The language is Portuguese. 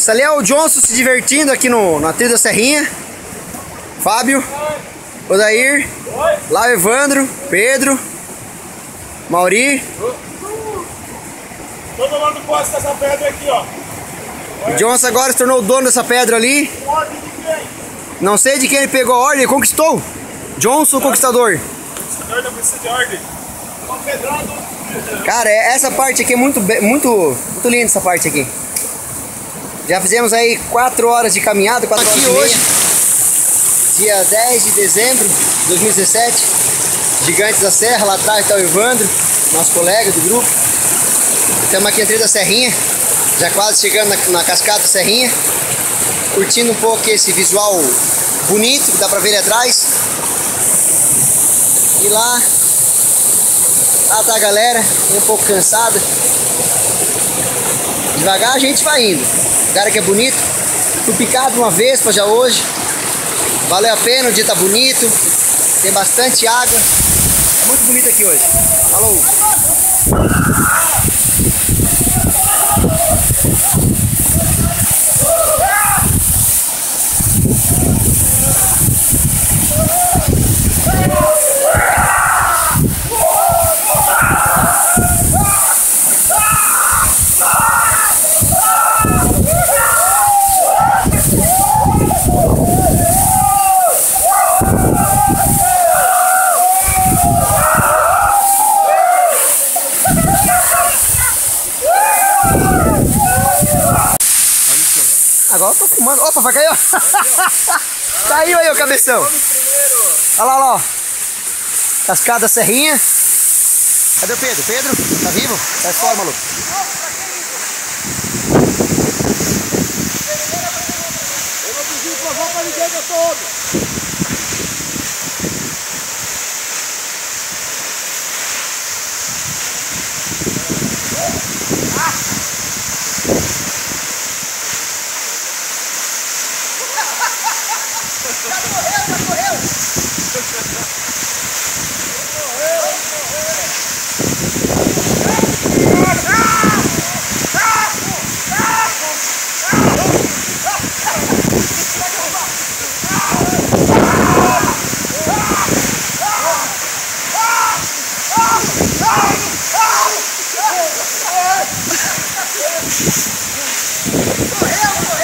Isso ali é o Johnson se divertindo aqui no, na trilha da Serrinha. Fábio, Odair, lá o Evandro, Pedro, Mauri. Todo mundo gosta dessa pedra aqui, ó. O Johnson agora se tornou o dono dessa pedra ali. Não sei de quem ele pegou a ordem, conquistou. Johnson o Conquistador. Senhor não precisa de ordem. Cara, é- essa parte aqui é muito, muito, muito linda essa parte aqui. Já fizemos aí 4 horas de caminhada, 4 Aqui horas e meia. hoje. Dia 10 de dezembro de 2017. Gigantes da Serra, lá atrás está o Evandro, nosso colega do grupo. Estamos aqui trilha da Serrinha, já quase chegando na, na cascata da Serrinha. Curtindo um pouco esse visual bonito que dá pra ver ali atrás. E lá Lá tá a galera, um pouco cansada. Devagar a gente vai indo. O lugar aqui é bonito. Fui picado uma vez já hoje. Valeu a pena, o dia tá bonito. Tem bastante água. É muito bonito aqui hoje. Falou! Agora eu tô fumando. Opa, vai cair, ó. Caiu aí, ó, cabeção. Olha lá, lá. Cascada Serrinha. Cadê o Pedro? Pedro? Tá vivo? Sai fora, maluco. Eu não preciso provar pra ninguém que eu tô. Já correu, já correu! Correu, correu!